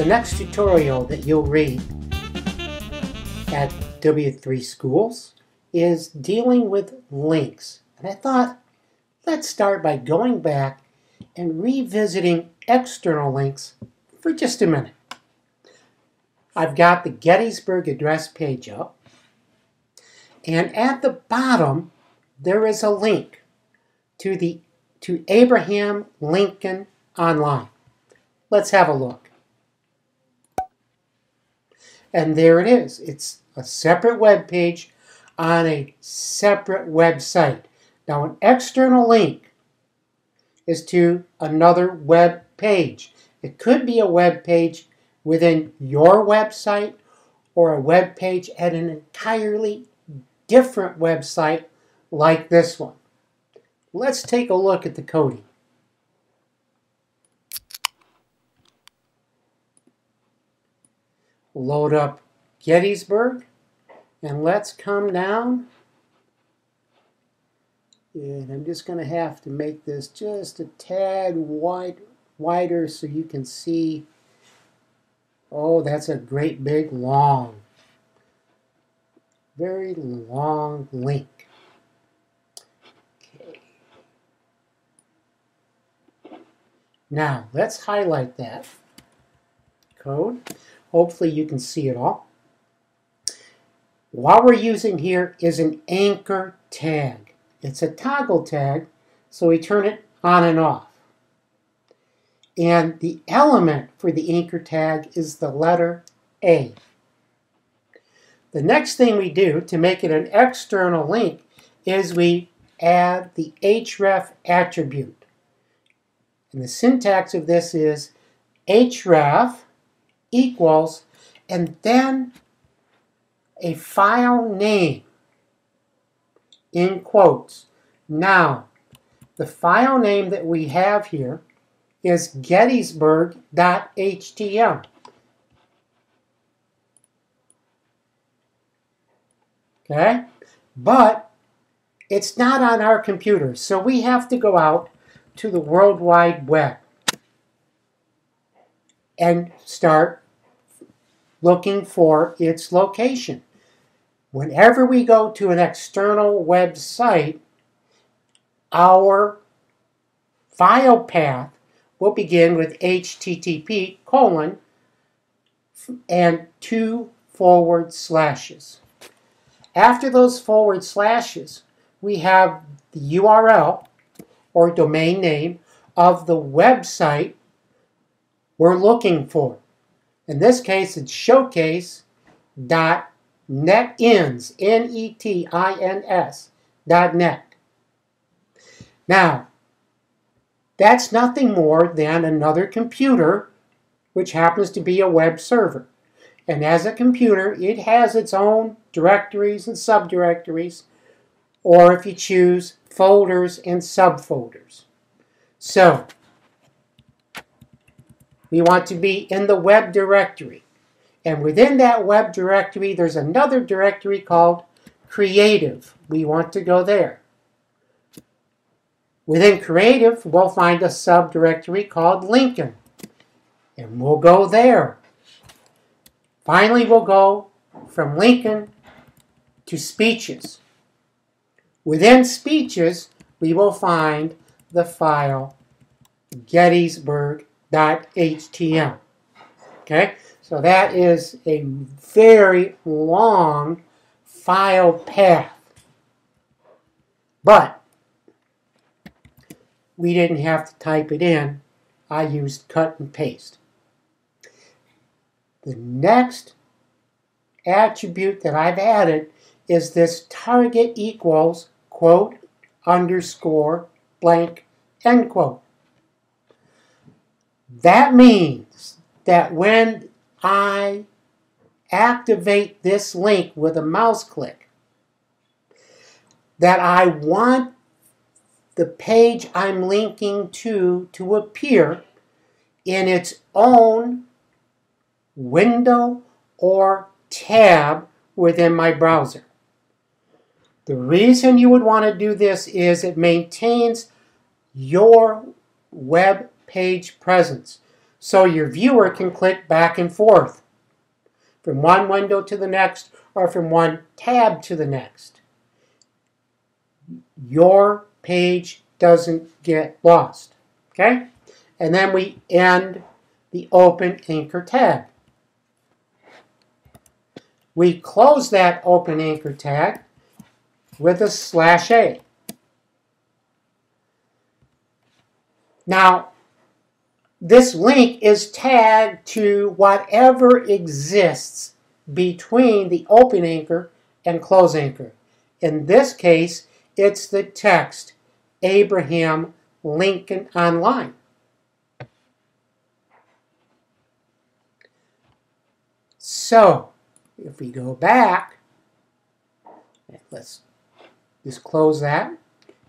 The next tutorial that you'll read at W3 Schools is dealing with links. And I thought, let's start by going back and revisiting external links for just a minute. I've got the Gettysburg Address page up. And at the bottom, there is a link to the to Abraham Lincoln Online. Let's have a look. And there it is. It's a separate web page on a separate website. Now, an external link is to another web page. It could be a web page within your website or a web page at an entirely different website like this one. Let's take a look at the coding. Load up Gettysburg and let's come down and I'm just going to have to make this just a tad wide, wider so you can see Oh, that's a great big long, very long link. Okay. Now, let's highlight that code. Hopefully you can see it all. What we're using here is an anchor tag. It's a toggle tag, so we turn it on and off. And the element for the anchor tag is the letter A. The next thing we do to make it an external link is we add the href attribute. And the syntax of this is href equals and then a file name in quotes. Now, the file name that we have here is gettysburg.htm. Okay? But it's not on our computer, so we have to go out to the World Wide Web and start looking for its location. Whenever we go to an external website, our file path will begin with http colon and two forward slashes. After those forward slashes, we have the URL or domain name of the website we're looking for. In this case, it's showcase.netins, N-E-T-I-N-S, dot net. Now, that's nothing more than another computer, which happens to be a web server. And as a computer, it has its own directories and subdirectories, or if you choose, folders and subfolders. So, we want to be in the web directory. And within that web directory, there's another directory called creative. We want to go there. Within Creative, we'll find a subdirectory called Lincoln, and we'll go there. Finally, we'll go from Lincoln to Speeches. Within Speeches, we will find the file gettysburg.htm. Okay, so that is a very long file path. But we didn't have to type it in. I used cut and paste. The next attribute that I've added is this target equals quote underscore blank end quote. That means that when I activate this link with a mouse click, that I want the page I'm linking to to appear in its own window or tab within my browser. The reason you would want to do this is it maintains your web page presence. so your viewer can click back and forth from one window to the next or from one tab to the next. Your page doesn't get lost. Okay? And then we end the open anchor tag. We close that open anchor tag with a slash A. Now, this link is tagged to whatever exists between the open anchor and close anchor. In this case, it's the text Abraham Lincoln Online. So, if we go back, let's just close that.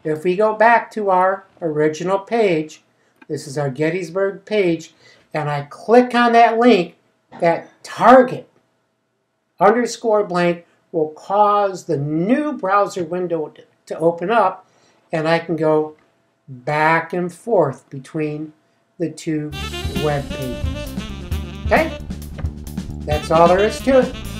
If we go back to our original page, this is our Gettysburg page, and I click on that link, that target underscore blank will cause the new browser window to, open up, and I can go back and forth between the two web pages. Okay? That's all there is to it.